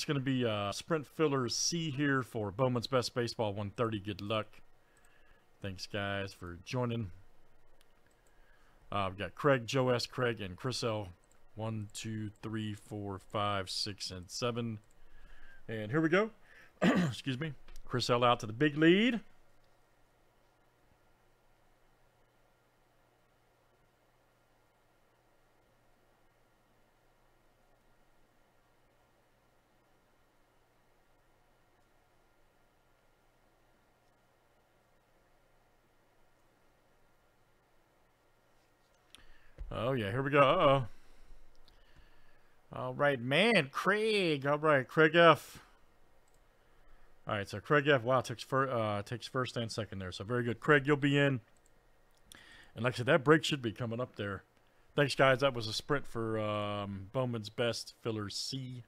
It's going to be uh, Sprint Fillers C here for Bowman's Best Baseball 130. Good luck. Thanks, guys, for joining. Uh, we've got Craig, Joe S., Craig, and Chris L. One, two, three, four, five, six, and seven. And here we go. Excuse me. Chris L out to the big lead. Oh, yeah, here we go. Uh-oh. All right, man, Craig. All right, Craig F. All right, so Craig F. Wow, takes, fir uh, takes first and second there. So very good. Craig, you'll be in. And like I said, that break should be coming up there. Thanks, guys. That was a sprint for um, Bowman's Best Filler C.